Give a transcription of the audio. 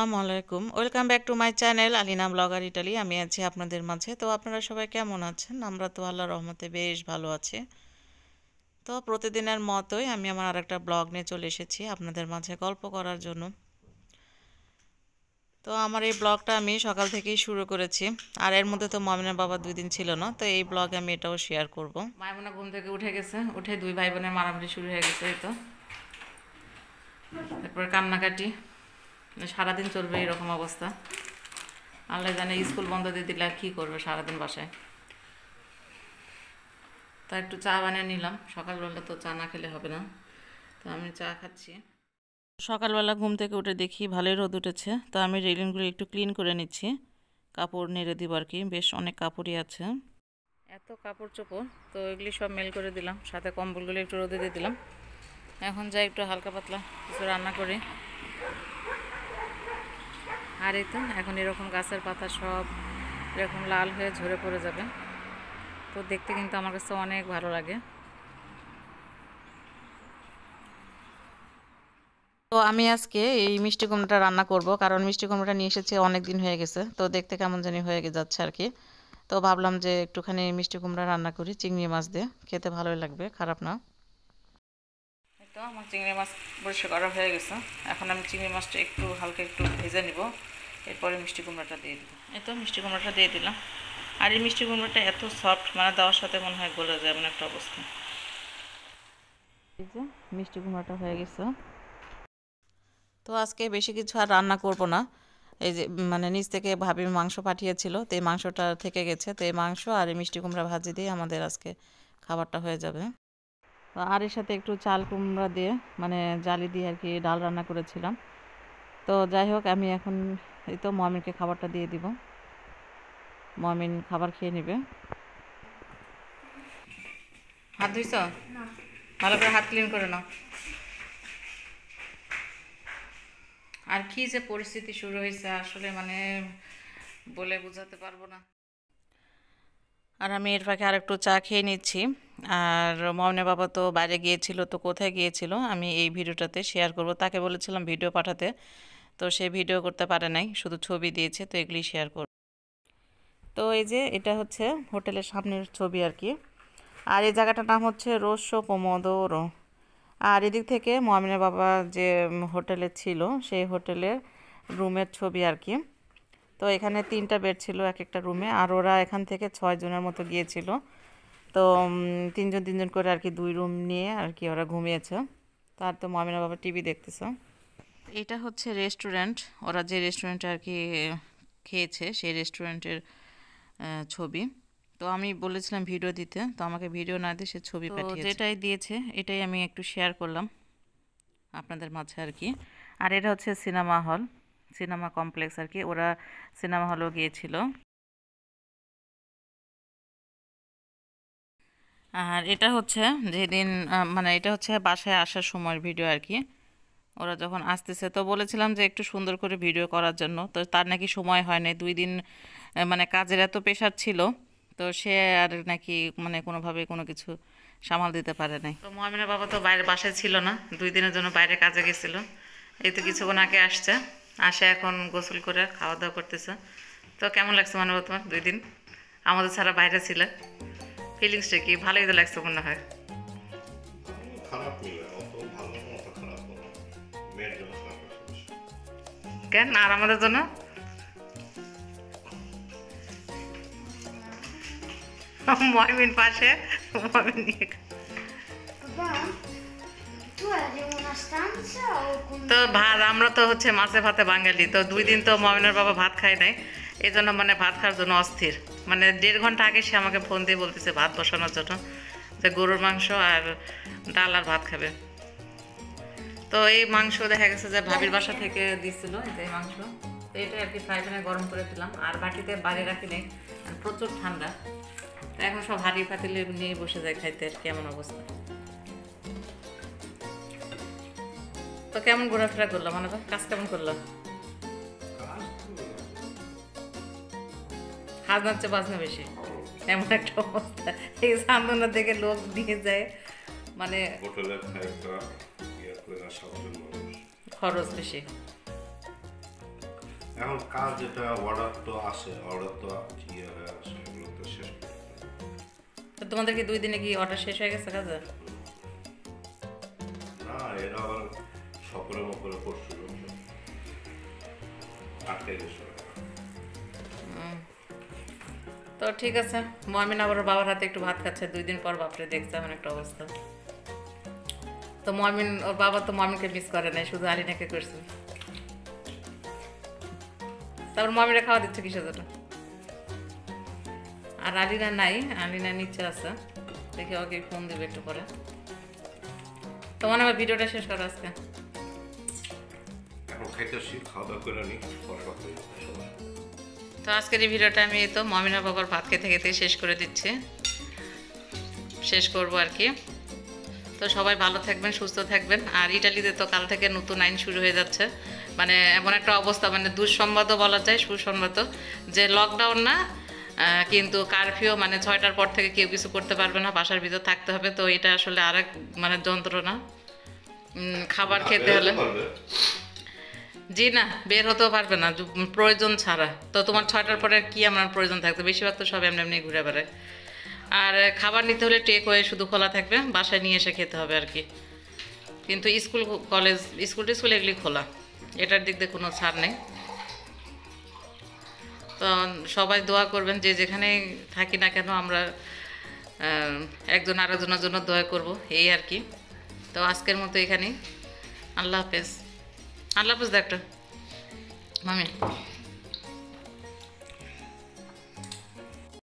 আসসালামু আলাইকুম। Welcome back to my channel Alina blogger Italy. আমি আছি আপনাদের মাঝে। তো আপনারা সবাই কেমন আছেন? আমরা তো আল্লাহ রহমতে বেশ ভালো আছি। তো প্রতিদিনের মতোই আমি আমার আরেকটা ব্লগ নিয়ে চলে এসেছি আপনাদের মাঝে গল্প করার জন্য। তো আমার এই ব্লগটা আমি সকাল থেকেই শুরু করেছি। আর এর মধ্যে তো মমিনের বাবা দুই দিন ছিল না, তো এই ব্লগে আমি এটাও শেয়ার করব। মায়মনা ঘুম থেকে উঠে গেছে। উঠে দুই ভাই বোনের মারামারি শুরু হয়ে গেছে, এই তো। তারপরে কান্নাকাটি। সারাদিন চলবে এরকম অবস্থা। আল্লাহ জানে স্কুল বন্ধ দিয়ে দিলে আর কী করবে সারাদিন বাসায়। তা একটু চা বানিয়ে নিলাম। সকালবেলা তো চা না খেলে হবে না। তো আমি চা খাচ্ছি। সকালবেলা ঘুম থেকে উঠে দেখি ভালোই রোদ উঠেছে। তো আমি রেলিংগুলো একটু ক্লিন করে নিচ্ছি। কাপড় নেড়ে দিব আর কি। বেশ অনেক কাপড়ই আছে। এত কাপড় চোপড়, তো এগুলি সব মেল করে দিলাম। সাথে কম্বলগুলো একটু রোদে দিয়ে দিলাম। এখন যাই একটু হালকা পাতলা কিছু রান্না করি। আর এই তো, এখন এরকম গাছের পাতা সব এরকম লাল হয়ে ঝরে পড়ে যাবে। তো দেখতে কিন্তু আমার কাছে অনেক ভালো লাগে। তো আমি আজকে এই মিষ্টি কুমড়োটা রান্না করব, কারণ মিষ্টি কুমড়োটা নিয়ে এসেছি অনেক দিন হয়ে গেছে। তো দেখতে কেমন জানি হয়ে যাচ্ছে আর কি। তো ভাবলাম যে একটুখানি মিষ্টি কুমড়া রান্না করি, চিংড়ি মাছ দিয়ে। খেতে ভালোই লাগবে, খারাপ না। আমার চিংড়ি মাছ পরিষ্কার করা হয়ে গেছে। এখন আমি চিংড়ি মাছটা একটু হালকা একটু ভেজে নিব। এরপরে মিষ্টি কুমড়াটা দিয়ে দিব। এই তো মিষ্টি কুমড়াটা দিয়ে দিলাম। আর এই মিষ্টি কুমড়াটা এত সফট মানে দেওয়ার সাথে মনে হয় গলে যায় এমন একটা অবস্থা। এই যে মিষ্টি কুমড়াটা হয়ে গেছে। তো আজকে বেশি কিছু আর রান্না করব না। এই যে মানে নিচ থেকে ভাবি মাংস পাঠিয়েছিল, তো এই মাংসটা থেকে গেছে। তো এই মাংস আর এই মিষ্টি কুমড়া ভাজি দিয়ে আমাদের আজকে খাবারটা হয়ে যাবে। আর এর সাথে একটু চাল কুমড়া দিয়ে মানে জালি দিয়ে আর কি ডাল রান্না করেছিলাম। তো যাই হোক আমি এখন এই তো মমিনকে খাবারটা দিয়ে দিব। মমিন খাবার খেয়ে নেবে। হাত ধুইছ? ভালো করে হাত ক্লিন করে নাও। আর কি যে পরিস্থিতি শুরু হয়েছে আসলে মানে বলে বোঝাতে পারব না। আর আমি এর ফাঁকে আরেকটু চা খেয়ে নিচ্ছি। আর মমনে বাবা তো বাইরে গিয়েছিল, তো কোথায় গিয়েছিল আমি এই ভিডিওটাতে শেয়ার করব। তাকে বলেছিলাম ভিডিও পাঠাতে, তো সে ভিডিও করতে পারে নাই, শুধু ছবি দিয়েছে, তো এগুলি শেয়ার করব। তো এই যে এটা হচ্ছে হোটেলের সামনের ছবি আর কি। আর এই জায়গাটার নাম হচ্ছে রোস্য পোমোদোরো। আর এদিক থেকে মমিনের বাবা যে হোটেলে ছিল, সেই হোটেলের রুমের ছবি আর কি। তো এখানে তিনটা বেড ছিল এক একটা রুমে আর ওরা এখান থেকে ছয় জনের মতো গিয়েছিল। তো তিনজন তিনজন করে আর কি দুই রুম নিয়ে আর কি ওরা ঘুমিয়েছে। তার তো মমিনা বাবা টিভি দেখতেছে। এটা হচ্ছে রেস্টুরেন্ট। ওরা যে রেস্টুরেন্টে আর কি খেয়েছে সেই রেস্টুরেন্টের ছবি। তো আমি বলেছিলাম ভিডিও দিতে তো আমাকে ভিডিও না দিয়ে সে ছবি পাঠিয়েছে। যেটাই দিয়েছে এটাই আমি একটু শেয়ার করলাম আপনাদের মাঝে আর কি। আর এটা হচ্ছে সিনেমা হল। সিনেমা কমপ্লেক্স আর কি, ওরা সিনেমা হলও গিয়েছিল। আর এটা হচ্ছে যেদিন মানে এটা হচ্ছে বাসায় আসার সময়ের ভিডিও আর কি। ওরা যখন আসতেছে, তো বলেছিলাম যে একটু সুন্দর করে ভিডিও করার জন্য, তো তার নাকি সময় হয় নাই, দুই দিন মানে কাজের এত প্রেশার ছিল, তো সে আর নাকি মানে কোনোভাবে কোনো কিছু সামাল দিতে পারে নাই। তো মহামিনের বাবা তো বাইরে বাসায় ছিল না, দুই দিনের জন্য বাইরে কাজে গেছিল। এই তো কিছুক্ষণ আগে আসছে। আসে এখন গোসল করে খাওয়া দাওয়া করতেছে। তো কেমন লাগছে মনে হয় তোমার দুই দিন? আমাদের ছাড়া বাইরে ছিল। ফিলিংসটা কি? ভালোই তো লাগছে মনে হয়। কেন? আর আমাদের জন্য? ময়মিন পাশে ময়মিন নিয়ে তো ভাত, আমরা তো হচ্ছে মাছে ভাতে বাঙালি। তো দুই দিন তো মমিনের বাবা ভাত খায় নাই। এই জন্য মানে ভাত খাওয়ার জন্য অস্থির। মানে দেড় ঘণ্টা আগে সে আমাকে ফোন দিয়ে বলতেছে ভাত বসানোর জন্য যে গরুর মাংস আর ডাল আর ভাত খাবে। তো এই মাংস দেখা গেছে যে ভাবির বাসা থেকে দিছিল, এই মাংস। তো এটা আর কি ফ্রাই প্যানে গরম করে দিলাম। আর বাটিতে বাড়ি রাখি নেই প্রচুর ঠান্ডা। তো এখন সব হাঁড়ি পাতিলে নিয়ে বসে যায় খাইতে, আর কেমন অবস্থা। তো কেমন ঘোরাফেরা করলাম মানে কাজ কেমন করলাম হাত নাচছে বাজনা বেশি। এমন একটা অবস্থা। এই সান্দনা থেকে লোক দিয়ে যায়। মানে খরচ বেশি। এখন কাজ যেটা অর্ডার তো আসে অর্ডার তো ইয়ে হয়ে আসে এগুলো তো শেষ তোমাদের কি দুই দিনে কি অর্ডার শেষ হয়ে গেছে কাজে? সফরে মফরে করছিল আটকে গেছিল তো ঠিক আছে মমিন আবার বাবার হাতে একটু ভাত খাচ্ছে, দুই দিন পর বাপরে দেখছে এমন একটা অবস্থা। তো মমিন ওর বাবা তো মমিনকে মিস করে নাই, শুধু আলিনাকে করছে। তারপর মমিনে খাওয়া দিচ্ছে কিসের জন্য? আর আলিনা নাই, আলিনা নিচে আছে। দেখি ওকে ফোন দিবে একটু পরে। তো মনে হয় ভিডিওটা শেষ করো আজকে। এখন খাইতেছি খাওয়া দাওয়া করে নিই পরে কথা বলব সবার সাথে। তো আজকের এই ভিডিওটা আমি তো মমিনা বাবার ভাত খেতে খেতে শেষ করে দিচ্ছি। শেষ করব আর কি। তো সবাই ভালো থাকবেন সুস্থ থাকবেন। আর ইটালিতে তো কাল থেকে নতুন আইন শুরু হয়ে যাচ্ছে। মানে এমন একটা অবস্থা মানে দুঃসংবাদও বলা যায় সুসংবাদও যে লকডাউন না কিন্তু কারফিউ মানে ছয়টার পর থেকে কেউ কিছু করতে পারবে না বাসার ভিতর থাকতে হবে। তো এটা আসলে আরেক মানে যন্ত্রণা। খাবার খেতে হলে? জি না, বের হতেও পারবে না প্রয়োজন ছাড়া। তো তোমার ছয়টার পরে কি আমার প্রয়োজন থাকতো? বেশিরভাগ তো সব এমনি এমনি ঘুরে বেড়ায়। আর খাবার নিতে হলে টেক হয়ে শুধু খোলা থাকবে, বাসায় নিয়ে এসে খেতে হবে আর কি। কিন্তু স্কুল, কলেজ, স্কুল টিস্কুল এগুলি খোলা। এটার দিক দিয়ে কোনো ছাড় নেই। তো সবাই দোয়া করবেন যে যেখানে থাকি না কেন আমরা একজন আরেকজনের জন্য দোয়া করব, এই আর কি। তো আজকের মতো এখানেই। আল্লাহ হাফেজ। আল্লাহ হাফেজ ডাক্তার মামি